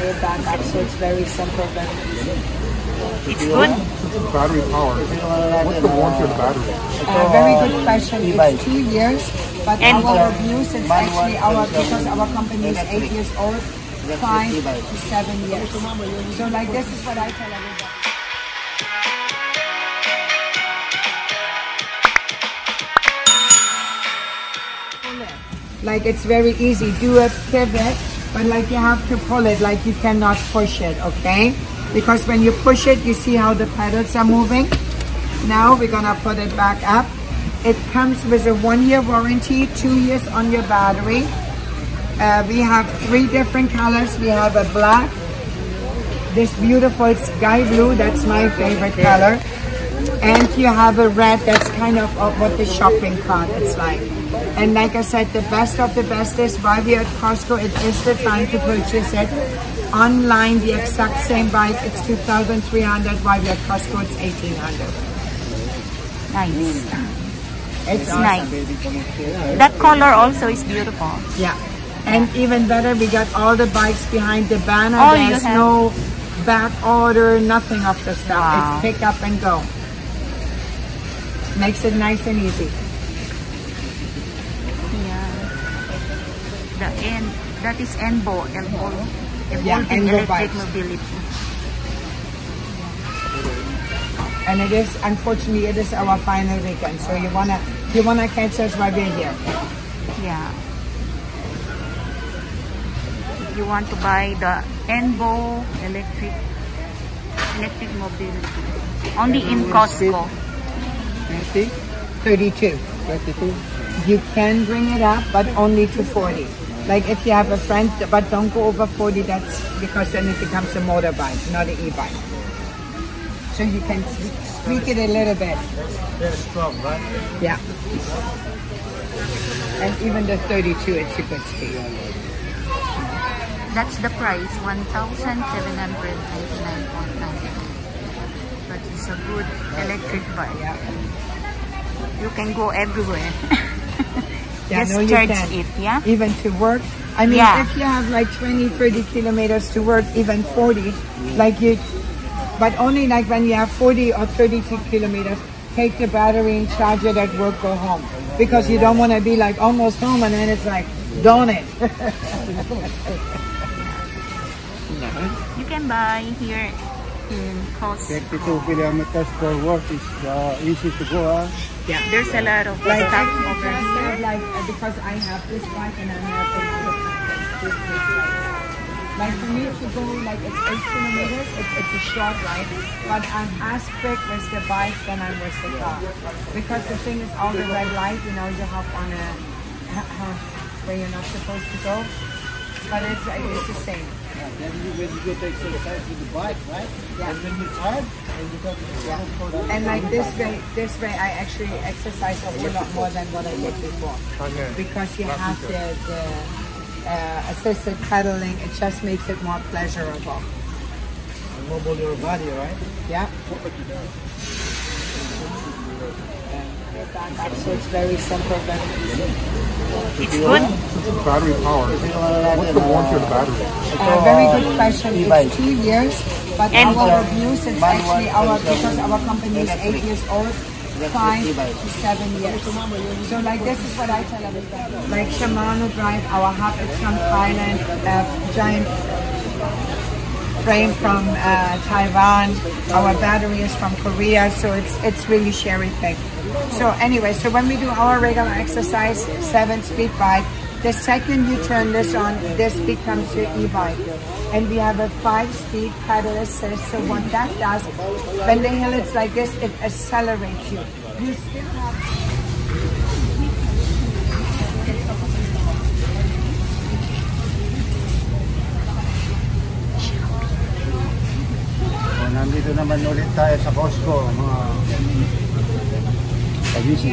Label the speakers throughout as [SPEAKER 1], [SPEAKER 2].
[SPEAKER 1] tie it back up. So it's very simple, very easy.
[SPEAKER 2] It's good.
[SPEAKER 3] Battery power. What's the warranty of the battery?
[SPEAKER 1] Uh, very good question. It's two years, but
[SPEAKER 2] And
[SPEAKER 1] our
[SPEAKER 2] the
[SPEAKER 1] reviews, it's actually our, because our company is eight years old, five to seven years. So like this is what I tell everybody. Like it's very easy. Do a pivot, but like you have to pull it, like you cannot push it, okay? Because when you push it, you see how the pedals are moving. Now we're gonna put it back up. It comes with a one year warranty, two years on your battery. Uh, we have three different colors. We have a black, this beautiful sky blue, that's my favorite color. And you have a red that's kind of of what the shopping cart is like. And like I said, the best of the best is why we are at Costco, it is the time to purchase it. Online, the exact same bike, it's 2,300, while we are at Costco, it's 1,800.
[SPEAKER 2] Nice.
[SPEAKER 1] It's
[SPEAKER 2] It's
[SPEAKER 1] awesome.
[SPEAKER 2] nice. That color also is beautiful.
[SPEAKER 1] Yeah. And even better, we got all the bikes behind the banner.
[SPEAKER 2] Oh,
[SPEAKER 1] There's no back order, nothing of the stuff.
[SPEAKER 2] Wow.
[SPEAKER 1] It's pick up and go. Makes it nice and easy.
[SPEAKER 2] The N, that is ENBO, Evolving,
[SPEAKER 1] Yeah,
[SPEAKER 2] Electric
[SPEAKER 1] bikes.
[SPEAKER 2] Mobility.
[SPEAKER 1] And it is, unfortunately, it is our final weekend. So you wanna, you wanna catch us while we're here.
[SPEAKER 2] Yeah. If you want to buy the ENBO Electric Electric Mobility, only in Costco.
[SPEAKER 3] 20?
[SPEAKER 1] 32.
[SPEAKER 3] 22?
[SPEAKER 1] You can bring it up, but only to 40. Like if you have a friend, but don't go over 40, that's because then it becomes a motorbike, not an e-bike. So you can tweak it a little bit.
[SPEAKER 3] Very strong, right?
[SPEAKER 1] Yeah. And even the 32, it's a good speed.
[SPEAKER 2] That's the price, 1,799.99. But it's a good electric bike.
[SPEAKER 1] Yeah.
[SPEAKER 2] You can go everywhere.
[SPEAKER 1] Yeah,
[SPEAKER 2] Just
[SPEAKER 1] no, you can.
[SPEAKER 2] it, yeah?
[SPEAKER 1] Even to work. I mean,
[SPEAKER 2] Yeah.
[SPEAKER 1] if you have like 20, 30 kilometers to work, even 40, like you, but only like when you have 40 or 32 kilometers, take the battery and charge it at work, go home. Because you don't want to be like almost home and then it's like, darn it.
[SPEAKER 2] You can buy here in Costco.
[SPEAKER 3] 22 kilometers per work is uh, easy to go, huh?
[SPEAKER 1] Yeah.
[SPEAKER 2] There's a lot of
[SPEAKER 1] Like,
[SPEAKER 2] stuff
[SPEAKER 1] I
[SPEAKER 2] over here.
[SPEAKER 1] have like, uh, because I have this bike and I'm not another this, this bike. Like for me to go like it's eight kilometers, it's, it's a short ride, but I'm as quick with the bike than I'm with the car. Because the thing is all the red light, you know, you hop on a where you're not supposed to go. But it's it's the same.
[SPEAKER 3] Yeah, then you, when you go to exercise with the bike, right?
[SPEAKER 1] Yeah.
[SPEAKER 3] And when you're tired, and you go to the
[SPEAKER 1] Yeah. And like this way, this way I actually exercise a whole lot more than what I did before. Because you have the, the uh, assisted pedaling, it just makes it more pleasurable.
[SPEAKER 3] And mobile your body, right?
[SPEAKER 1] Yeah. So it's very simple, very easy.
[SPEAKER 2] It's good.
[SPEAKER 3] Battery power. What's the warranty of the battery?
[SPEAKER 1] Uh, very good question. It's two years, but
[SPEAKER 2] And
[SPEAKER 1] our
[SPEAKER 2] the-
[SPEAKER 1] reviews, it's actually our, because our company is eight years old, five to seven years. So like this is what I tell everybody. Like Shimano Drive, our hub is from Thailand, uh, giant frame from uh, Taiwan. Our battery is from Korea, so it's it's really cherry picked. So anyway, so when we do our regular exercise, seven speed bike, the second you turn this on, this becomes your e-bike. And we have a five-speed pedal assist. So what that does, when the hill is like this, it accelerates you. You still have
[SPEAKER 3] nandito naman ulit tayo sa Costco, mga kabisi.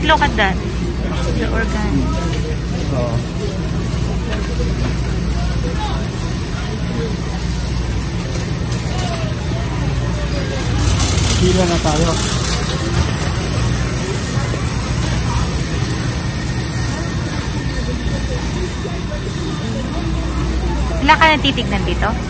[SPEAKER 2] Right, look at that. The organic.
[SPEAKER 3] Oo. Pila na tayo.
[SPEAKER 2] Wala ka nang titignan dito?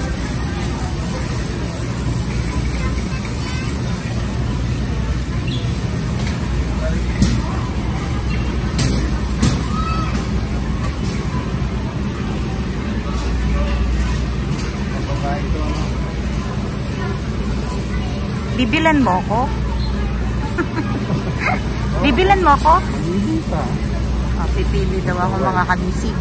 [SPEAKER 2] Bibilan mo ako? Bibilan mo ako?
[SPEAKER 3] Hindi pa.
[SPEAKER 2] Ah, pipili daw ako mga kabisig.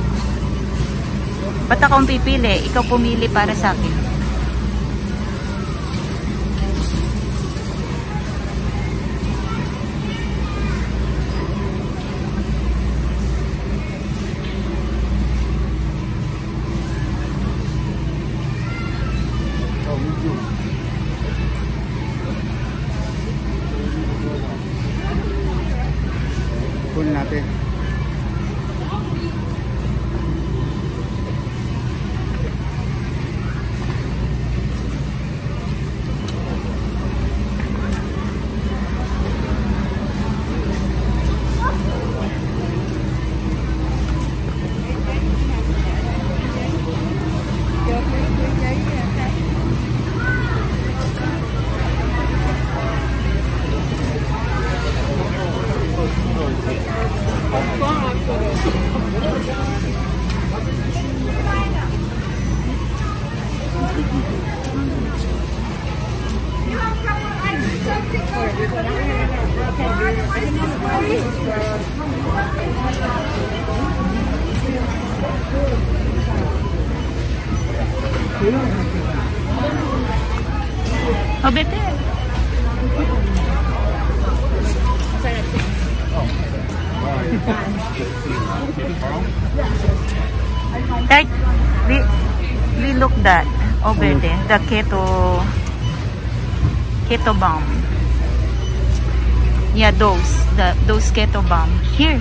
[SPEAKER 2] Ba't akong pipili? Ikaw pumili para sa akin.
[SPEAKER 3] Oh,
[SPEAKER 2] better. Right, we, we look that oh, over there, the keto, keto bomb. Yeah, those, the, those keto bomb. Here.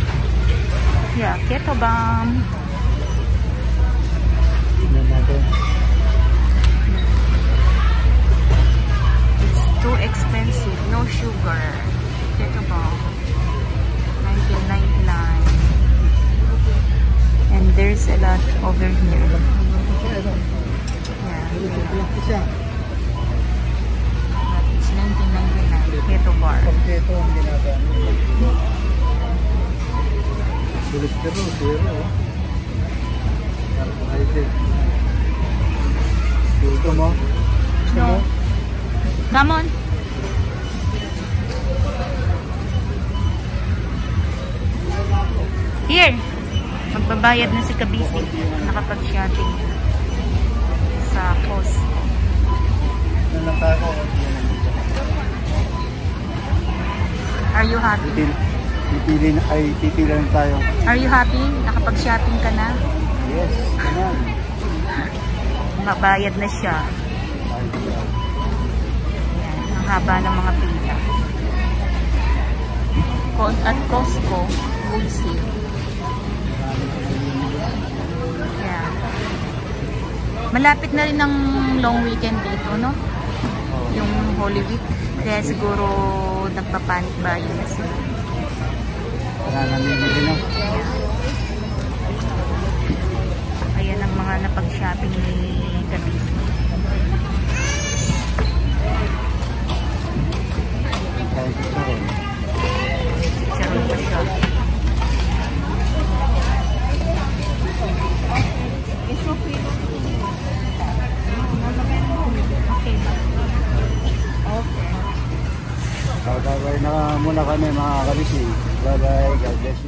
[SPEAKER 2] Yeah, keto bomb. It's too expensive. No sugar. Keto bomb. 1999. And there's a lot over here. Yeah.
[SPEAKER 3] Kompleto ang ka rin, zero. oh. Carbohydrate. Gusto mo? Gusto mo?
[SPEAKER 2] Come on. Here. Magbabayad na si Kabisi. Nakapag-shopping. Sa Costco.
[SPEAKER 3] Nanata ko.
[SPEAKER 2] Are you happy?
[SPEAKER 4] Pipili, pipili na, ay pipili na tayo.
[SPEAKER 2] Are you happy? Nakapag-shopping ka na?
[SPEAKER 4] Yes, naman.
[SPEAKER 2] Mabayad na siya. Yan, ang haba ng mga pila. At Costco, wholesale. Yeah. Malapit na rin ang long weekend dito, no? Yung Holy Week. Kaya siguro nagpapanik buying na sila.
[SPEAKER 3] Na kami mga kabisi. Bye-bye. God bless you.